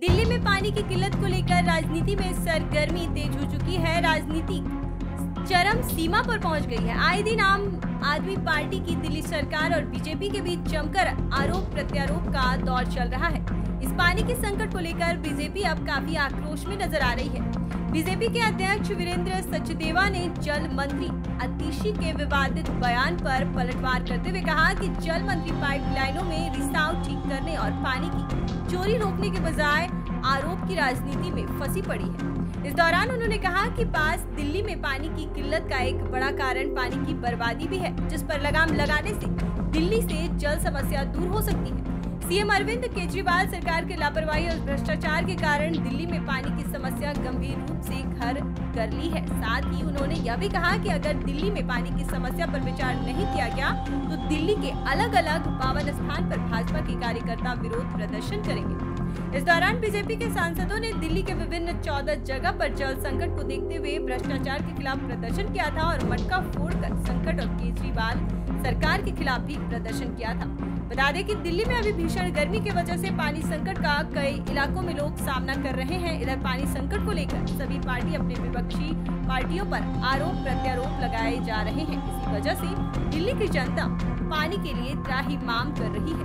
दिल्ली में पानी की किल्लत को लेकर राजनीति में सरगर्मी तेज हो चुकी है। राजनीति चरम सीमा पर पहुँच गई है। आए दिन आम आदमी पार्टी की दिल्ली सरकार और बीजेपी के बीच जमकर आरोप प्रत्यारोप का दौर चल रहा है। इस पानी के संकट को लेकर बीजेपी अब काफ़ी आक्रोश में नज़र आ रही है। बीजेपी के अध्यक्ष वीरेंद्र सचदेवा ने जल मंत्री अतिशी के विवादित बयान पर पलटवार करते हुए कहा कि जल मंत्री पाइपलाइनों में रिसाव ठीक करने और पानी की चोरी रोकने के बजाय आरोप की राजनीति में फंसी पड़ी है। इस दौरान उन्होंने कहा कि पास दिल्ली में पानी की किल्लत का एक बड़ा कारण पानी की बर्बादी भी है, जिस पर लगाम लगाने से दिल्ली से जल समस्या दूर हो सकती है। सीएम अरविंद केजरीवाल सरकार के लापरवाही और भ्रष्टाचार के कारण दिल्ली में पानी की समस्या गंभीर रूप से घर कर ली है। साथ ही उन्होंने यह भी कहा कि अगर दिल्ली में पानी की समस्या पर विचार नहीं किया गया तो दिल्ली के अलग अलग बावन स्थान पर भाजपा के कार्यकर्ता विरोध प्रदर्शन करेंगे। इस दौरान बीजेपी के सांसदों ने दिल्ली के विभिन्न चौदह जगह पर जल संकट को देखते हुए भ्रष्टाचार के खिलाफ प्रदर्शन किया था और मटका फोड़कर संकट और केजरीवाल सरकार के खिलाफ भी प्रदर्शन किया था। बता दें कि दिल्ली में अभी भीषण गर्मी की वजह से पानी संकट का कई इलाकों में लोग सामना कर रहे हैं। इधर पानी संकट को लेकर सभी पार्टी अपने विपक्षी पार्टियों पर आरोप प्रत्यारोप लगाए जा रहे हैं। इसी वजह से दिल्ली की जनता पानी के लिए त्राही मांग कर रही है।